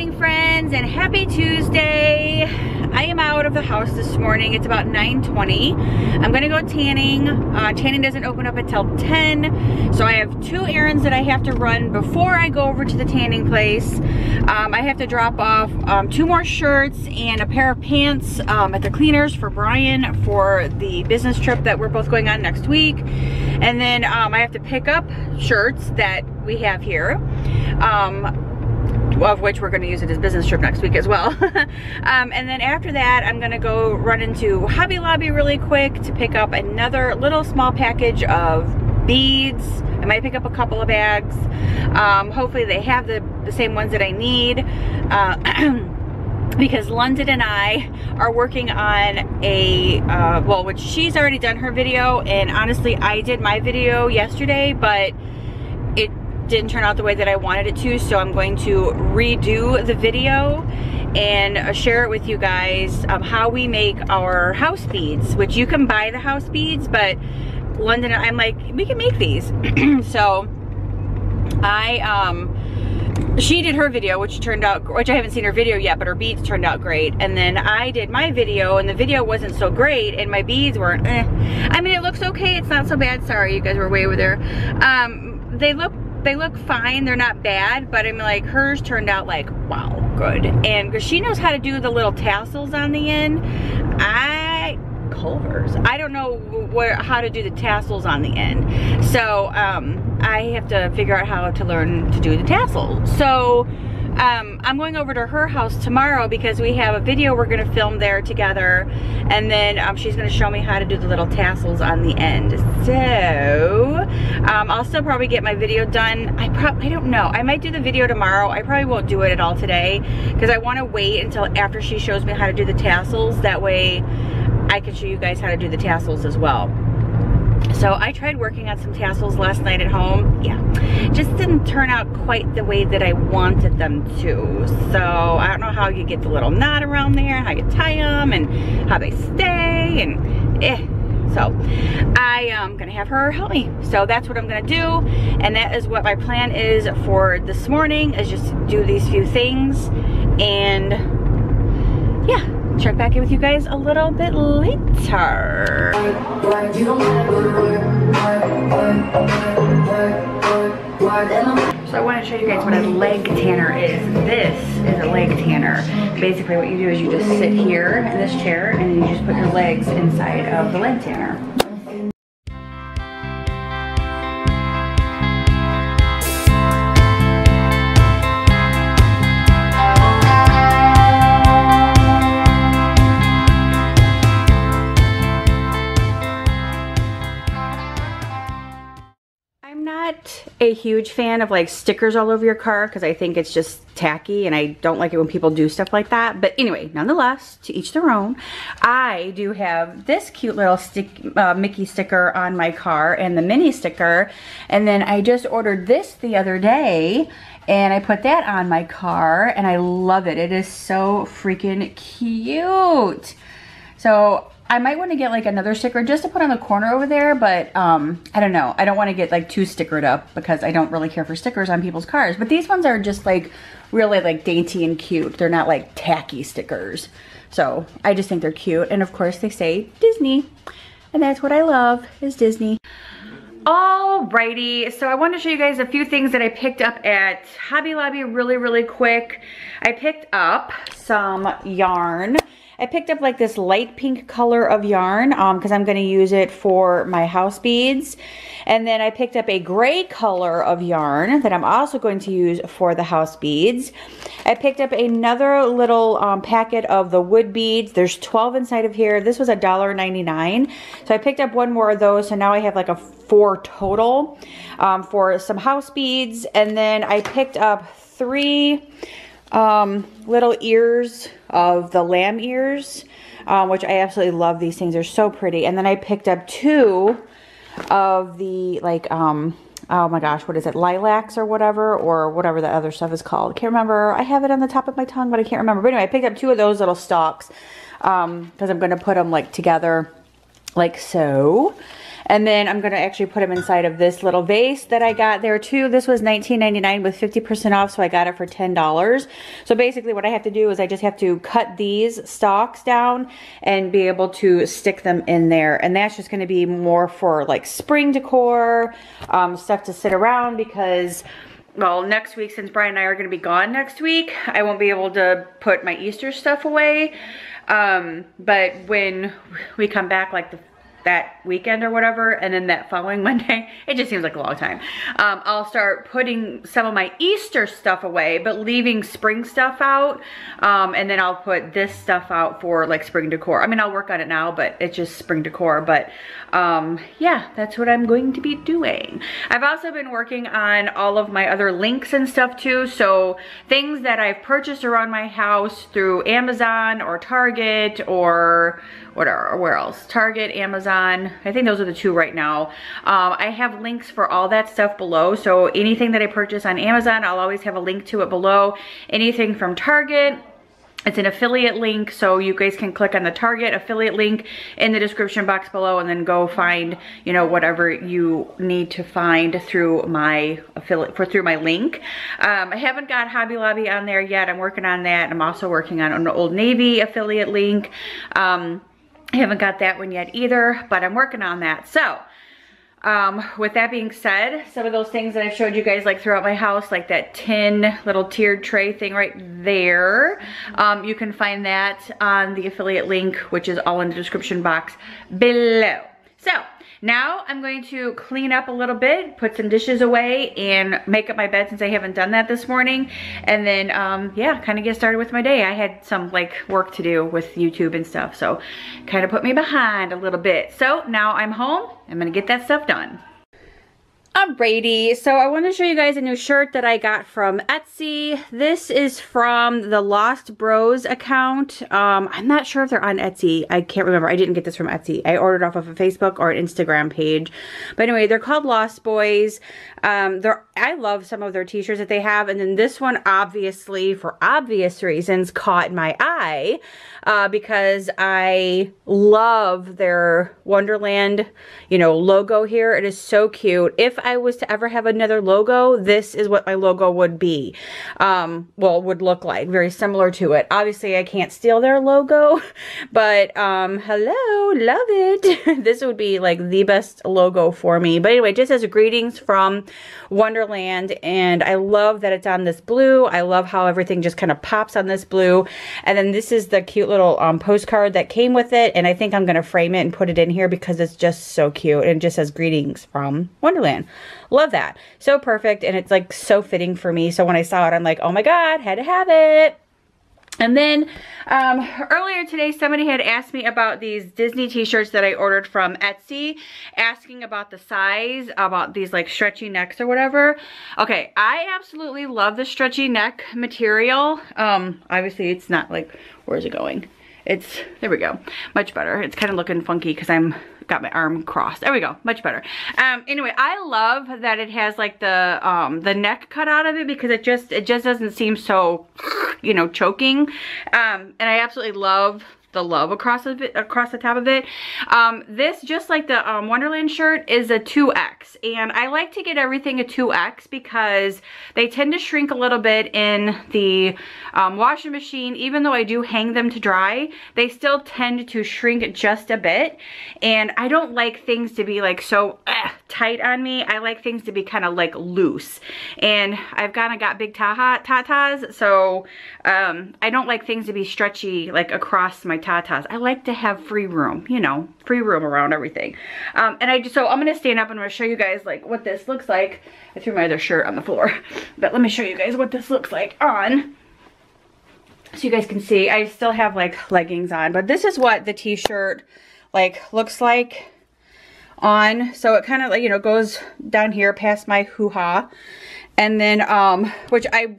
morning friends and happy Tuesday. I am out of the house this morning. It's about 9.20. I'm gonna go tanning. Uh, tanning doesn't open up until 10. So I have two errands that I have to run before I go over to the tanning place. Um, I have to drop off um, two more shirts and a pair of pants um, at the cleaners for Brian for the business trip that we're both going on next week. And then um, I have to pick up shirts that we have here. Um, of which we're going to use it as business trip next week as well. um, and then after that, I'm going to go run into Hobby Lobby really quick to pick up another little small package of beads. I might pick up a couple of bags. Um, hopefully they have the, the same ones that I need. Uh, because London and I are working on a, uh, well, which she's already done her video, and honestly, I did my video yesterday, but didn't turn out the way that I wanted it to, so I'm going to redo the video and uh, share it with you guys um, how we make our house beads, which you can buy the house beads, but London, I'm like, we can make these. so I, um, she did her video, which turned out, which I haven't seen her video yet, but her beads turned out great. And then I did my video, and the video wasn't so great, and my beads weren't, eh. I mean, it looks okay. It's not so bad. Sorry, you guys were way over there. Um, they look they look fine they're not bad but i'm like hers turned out like wow good. And because she knows how to do the little tassels on the end i culvers. I don't know where how to do the tassels on the end. So um i have to figure out how to learn to do the tassels. So um, I'm going over to her house tomorrow because we have a video we're going to film there together. And then um, she's going to show me how to do the little tassels on the end. So, um, I'll still probably get my video done. I probably, I don't know. I might do the video tomorrow. I probably won't do it at all today because I want to wait until after she shows me how to do the tassels. That way I can show you guys how to do the tassels as well. So I tried working on some tassels last night at home. Yeah, just didn't turn out quite the way that I wanted them to. So I don't know how you get the little knot around there, how you tie them, and how they stay, and eh. So I am gonna have her help me. So that's what I'm gonna do. And that is what my plan is for this morning, is just do these few things. And yeah, check back in with you guys a little bit later. So I want to show you guys what a leg tanner is. This is a leg tanner. Basically what you do is you just sit here in this chair and you just put your legs inside of the leg tanner. A huge fan of like stickers all over your car because I think it's just tacky and I don't like it when people do stuff like that. But anyway, nonetheless, to each their own. I do have this cute little stick, uh, Mickey sticker on my car and the Minnie sticker. And then I just ordered this the other day and I put that on my car and I love it. It is so freaking cute. So I might want to get like another sticker just to put on the corner over there, but um, I don't know. I don't want to get like too stickered up because I don't really care for stickers on people's cars. But these ones are just like really like dainty and cute. They're not like tacky stickers. So I just think they're cute. And of course they say Disney. And that's what I love is Disney. Alrighty, so I want to show you guys a few things that I picked up at Hobby Lobby really, really quick. I picked up some yarn. I picked up like this light pink color of yarn because um, I'm going to use it for my house beads. And then I picked up a gray color of yarn that I'm also going to use for the house beads. I picked up another little um, packet of the wood beads. There's 12 inside of here. This was $1.99. So I picked up one more of those. So now I have like a four total um, for some house beads. And then I picked up three um, little ears of the lamb ears, um, which I absolutely love these things. They're so pretty. And then I picked up two of the, like, um, oh my gosh, what is it, lilacs or whatever, or whatever the other stuff is called. Can't remember. I have it on the top of my tongue, but I can't remember. But anyway, I picked up two of those little stalks because um, I'm going to put them, like, together like so. And then I'm gonna actually put them inside of this little vase that I got there too. This was $19.99 with 50% off, so I got it for $10. So basically what I have to do is I just have to cut these stalks down and be able to stick them in there. And that's just gonna be more for like spring decor, um, stuff to sit around because well, next week, since Brian and I are gonna be gone next week, I won't be able to put my Easter stuff away. Um, but when we come back like the that weekend or whatever and then that following Monday it just seems like a long time. Um, I'll start putting some of my Easter stuff away but leaving spring stuff out um, and then I'll put this stuff out for like spring decor. I mean I'll work on it now but it's just spring decor but um, yeah that's what I'm going to be doing. I've also been working on all of my other links and stuff too so things that I've purchased around my house through Amazon or Target or what are, where else? Target, Amazon. I think those are the two right now. Um, I have links for all that stuff below. So anything that I purchase on Amazon, I'll always have a link to it below. Anything from Target, it's an affiliate link, so you guys can click on the Target affiliate link in the description box below and then go find, you know, whatever you need to find through my affiliate, for through my link. Um, I haven't got Hobby Lobby on there yet. I'm working on that. I'm also working on an Old Navy affiliate link. Um, I haven't got that one yet either, but I'm working on that. So, um, with that being said, some of those things that I've showed you guys like throughout my house, like that tin little tiered tray thing right there, um, you can find that on the affiliate link, which is all in the description box below. So, now I'm going to clean up a little bit, put some dishes away, and make up my bed since I haven't done that this morning. And then, um, yeah, kind of get started with my day. I had some like work to do with YouTube and stuff, so kind of put me behind a little bit. So now I'm home. I'm gonna get that stuff done. Alrighty, so I want to show you guys a new shirt that I got from Etsy. This is from the Lost Bros account. Um, I'm not sure if they're on Etsy. I can't remember. I didn't get this from Etsy. I ordered off of a Facebook or an Instagram page. But anyway, they're called Lost Boys. Um, they're, I love some of their t-shirts that they have. And then this one, obviously, for obvious reasons, caught my eye uh, because I love their Wonderland, you know, logo here. It is so cute. If I was to ever have another logo, this is what my logo would be. Um, well, would look like. Very similar to it. Obviously, I can't steal their logo, but um, hello, love it. this would be like the best logo for me. But anyway, just as greetings from Wonderland, and I love that it's on this blue. I love how everything just kind of pops on this blue. And then this is the cute little um, postcard that came with it, and I think I'm going to frame it and put it in here because it's just so cute, and just says greetings from Wonderland. Love that. So perfect, and it's like so fitting for me. So when I saw it, I'm like, oh my god, had to have it. And then um, earlier today, somebody had asked me about these Disney t-shirts that I ordered from Etsy, asking about the size, about these like stretchy necks or whatever. Okay, I absolutely love the stretchy neck material. Um, obviously, it's not like, where's it going? It's, there we go, much better. It's kind of looking funky because I'm got my arm crossed. There we go, much better. Um, anyway, I love that it has like the um, the neck cut out of it because it just it just doesn't seem so, you know, choking. Um, and I absolutely love the love across the, across the top of it. Um, this, just like the um, Wonderland shirt, is a 2X. And I like to get everything a 2X because they tend to shrink a little bit in the um, washing machine. Even though I do hang them to dry, they still tend to shrink just a bit. And I don't like things to be like so uh, tight on me. I like things to be kind of like loose. And I've kind of got big tatas, so um, I don't like things to be stretchy like across my tatas. I like to have free room, you know, free room around everything. Um, and I just, so I'm going to stand up and I'm to show you guys like what this looks like. I threw my other shirt on the floor, but let me show you guys what this looks like on. So you guys can see, I still have like leggings on, but this is what the t-shirt like looks like on. So it kind of like, you know, goes down here past my hoo-ha. And then, um, which I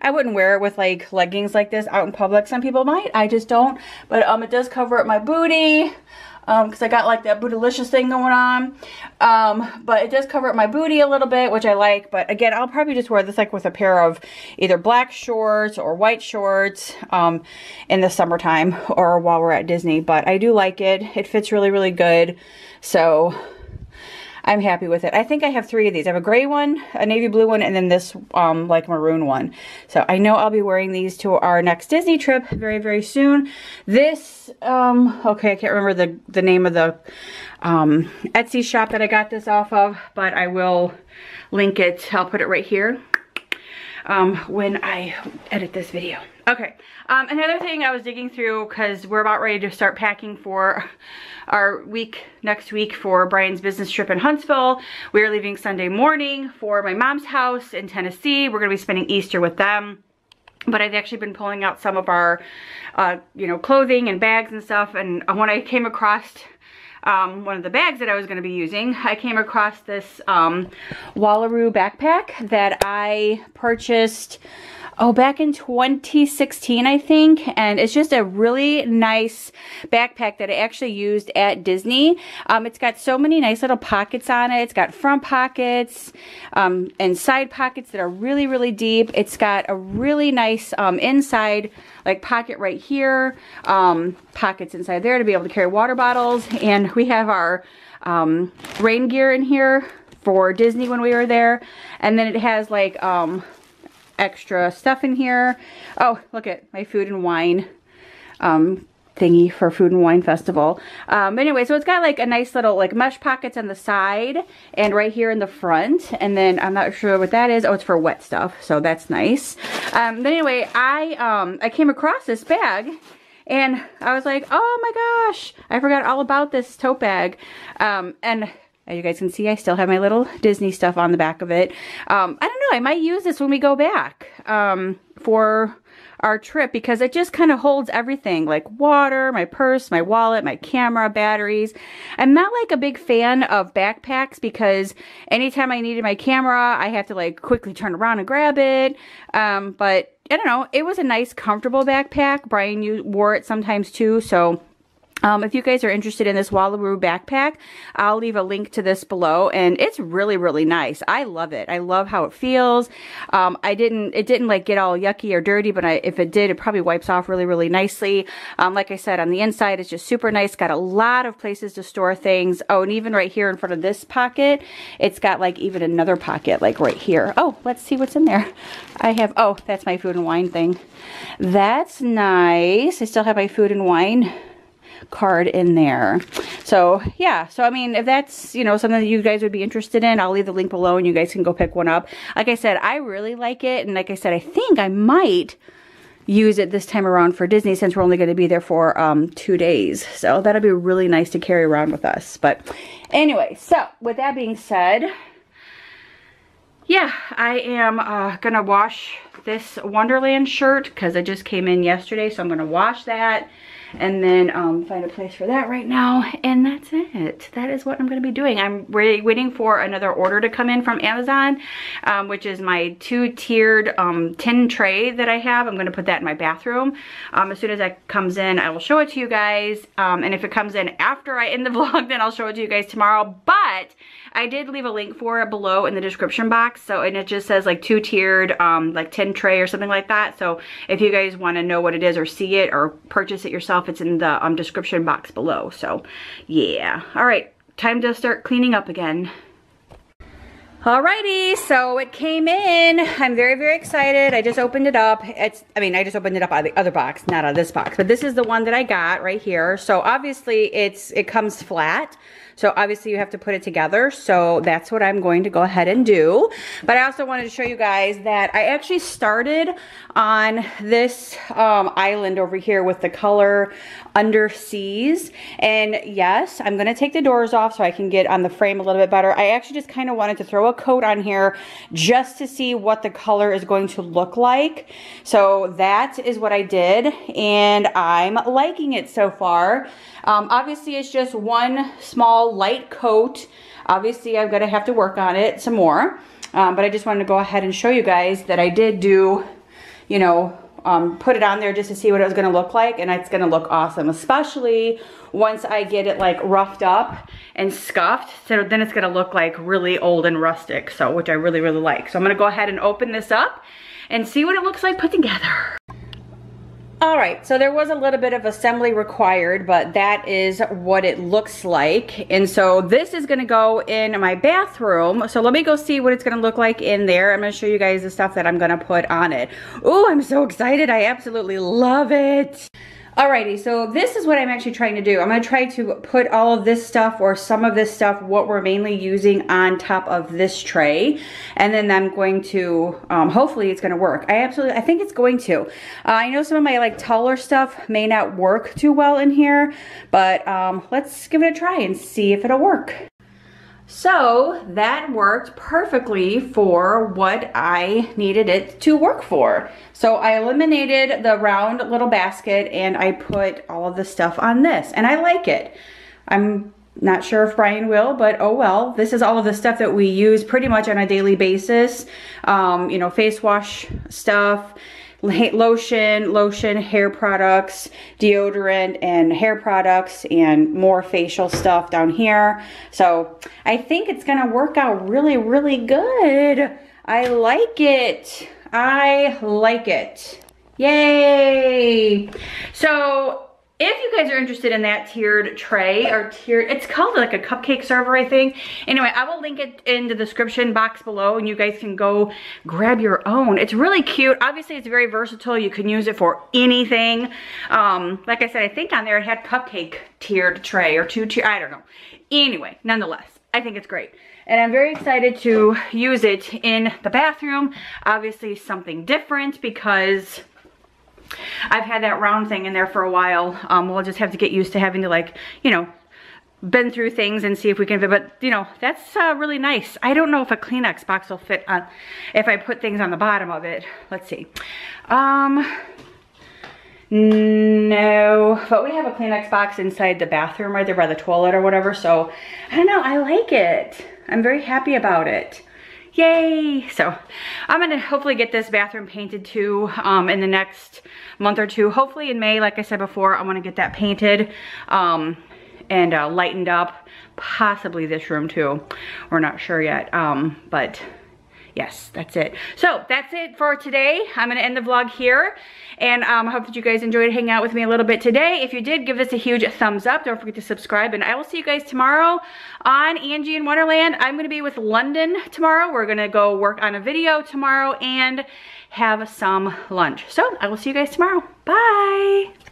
I wouldn't wear it with like leggings like this out in public. Some people might, I just don't. But um, it does cover up my booty because um, I got like that bootylicious thing going on. Um, but it does cover up my booty a little bit, which I like. But again, I'll probably just wear this like with a pair of either black shorts or white shorts um, in the summertime or while we're at Disney. But I do like it. It fits really, really good. So I'm happy with it. I think I have three of these. I have a gray one, a navy blue one, and then this um, like maroon one. So I know I'll be wearing these to our next Disney trip very, very soon. This, um, okay, I can't remember the, the name of the um, Etsy shop that I got this off of, but I will link it. I'll put it right here um, when I edit this video. Okay, um, another thing I was digging through because we're about ready to start packing for our week, next week for Brian's business trip in Huntsville. We are leaving Sunday morning for my mom's house in Tennessee. We're gonna be spending Easter with them but I've actually been pulling out some of our, uh, you know, clothing and bags and stuff. And when I came across um, one of the bags that I was going to be using, I came across this um, Wallaroo backpack that I purchased oh, back in 2016, I think. And it's just a really nice backpack that I actually used at Disney. Um, it's got so many nice little pockets on it. It's got front pockets um, and side pockets that are really, really deep. It's got a really nice um, inside like pocket right here, um, pockets inside there to be able to carry water bottles. And we have our um, rain gear in here for Disney when we were there. And then it has like um, extra stuff in here. Oh, look at my food and wine um, thingy for Food and Wine Festival. Um, anyway, so it's got like a nice little like mesh pockets on the side and right here in the front. And then I'm not sure what that is. Oh, it's for wet stuff. So that's nice. Um, but anyway, I, um, I came across this bag and I was like, oh my gosh, I forgot all about this tote bag. Um, and as you guys can see, I still have my little Disney stuff on the back of it. Um, I don't know, I might use this when we go back um, for our trip because it just kind of holds everything like water, my purse, my wallet, my camera, batteries. I'm not like a big fan of backpacks because anytime I needed my camera, I have to like quickly turn around and grab it. Um, but I don't know, it was a nice comfortable backpack. Brian wore it sometimes too, so um, if you guys are interested in this Wallaroo backpack, I'll leave a link to this below and it's really, really nice. I love it. I love how it feels. Um, I didn't, it didn't like get all yucky or dirty, but I, if it did, it probably wipes off really, really nicely. Um, like I said, on the inside, it's just super nice. Got a lot of places to store things. Oh, and even right here in front of this pocket, it's got like even another pocket like right here. Oh, let's see what's in there. I have, oh, that's my food and wine thing. That's nice. I still have my food and wine card in there. So yeah, so I mean, if that's, you know, something that you guys would be interested in, I'll leave the link below and you guys can go pick one up. Like I said, I really like it. And like I said, I think I might use it this time around for Disney since we're only going to be there for um, two days. So that'll be really nice to carry around with us. But anyway, so with that being said, yeah, I am uh, going to wash this Wonderland shirt because it just came in yesterday. So I'm going to wash that and then um, find a place for that right now. And that's it. That is what I'm going to be doing. I'm waiting for another order to come in from Amazon, um, which is my two-tiered um, tin tray that I have. I'm going to put that in my bathroom. Um, as soon as that comes in, I will show it to you guys. Um, and if it comes in after I end the vlog, then I'll show it to you guys tomorrow. But I did leave a link for it below in the description box. So, and it just says like two-tiered, um, like tin tray or something like that. So if you guys want to know what it is or see it or purchase it yourself, it's in the um, description box below. So yeah. All right, time to start cleaning up again. Alrighty, so it came in. I'm very, very excited. I just opened it up. It's, I mean, I just opened it up out of the other box, not out of this box. But this is the one that I got right here. So obviously it's, it comes flat. So obviously you have to put it together. So that's what I'm going to go ahead and do. But I also wanted to show you guys that I actually started on this um, island over here with the color Underseas. And yes, I'm going to take the doors off so I can get on the frame a little bit better. I actually just kind of wanted to throw a coat on here just to see what the color is going to look like. So that is what I did and I'm liking it so far. Um, obviously, it's just one small light coat. Obviously, I'm to have to work on it some more. Um, but I just wanted to go ahead and show you guys that I did do, you know, um, put it on there just to see what it was going to look like. And it's going to look awesome, especially once I get it like roughed up and scuffed. So then it's going to look like really old and rustic. So, which I really, really like. So I'm going to go ahead and open this up and see what it looks like put together. All right, so there was a little bit of assembly required, but that is what it looks like. And so this is gonna go in my bathroom. So let me go see what it's gonna look like in there. I'm gonna show you guys the stuff that I'm gonna put on it. Oh, I'm so excited. I absolutely love it. Alrighty, so this is what I'm actually trying to do. I'm gonna try to put all of this stuff or some of this stuff, what we're mainly using on top of this tray. And then I'm going to, um, hopefully it's gonna work. I absolutely, I think it's going to. Uh, I know some of my like taller stuff may not work too well in here, but um, let's give it a try and see if it'll work. So that worked perfectly for what I needed it to work for. So I eliminated the round little basket and I put all of the stuff on this and I like it. I'm not sure if Brian will, but oh well. This is all of the stuff that we use pretty much on a daily basis. Um, you know, face wash stuff, lotion, lotion, hair products, deodorant, and hair products, and more facial stuff down here. So I think it's gonna work out really, really good. I like it. I like it. Yay! So if you guys are interested in that tiered tray or tiered, it's called like a cupcake server, I think. Anyway, I will link it in the description box below and you guys can go grab your own. It's really cute. Obviously, it's very versatile. You can use it for anything. Um, like I said, I think on there it had cupcake tiered tray or two tier, I don't know. Anyway, nonetheless, I think it's great. And I'm very excited to use it in the bathroom. Obviously something different because I've had that round thing in there for a while. Um, we'll just have to get used to having to like, you know, bend through things and see if we can fit, but you know, that's uh, really nice. I don't know if a Kleenex box will fit on, if I put things on the bottom of it. Let's see. Um, no, but we have a Kleenex box inside the bathroom right there by the toilet or whatever, so I don't know, I like it. I'm very happy about it. Yay! So I'm gonna hopefully get this bathroom painted too um, in the next month or two. Hopefully in May, like I said before, I wanna get that painted um, and uh, lightened up. Possibly this room too. We're not sure yet, um, but yes, that's it. So that's it for today. I'm gonna end the vlog here. And um, I hope that you guys enjoyed hanging out with me a little bit today. If you did, give this a huge thumbs up. Don't forget to subscribe. And I will see you guys tomorrow on Angie in Wonderland. I'm gonna be with London tomorrow. We're gonna go work on a video tomorrow and have some lunch. So I will see you guys tomorrow. Bye.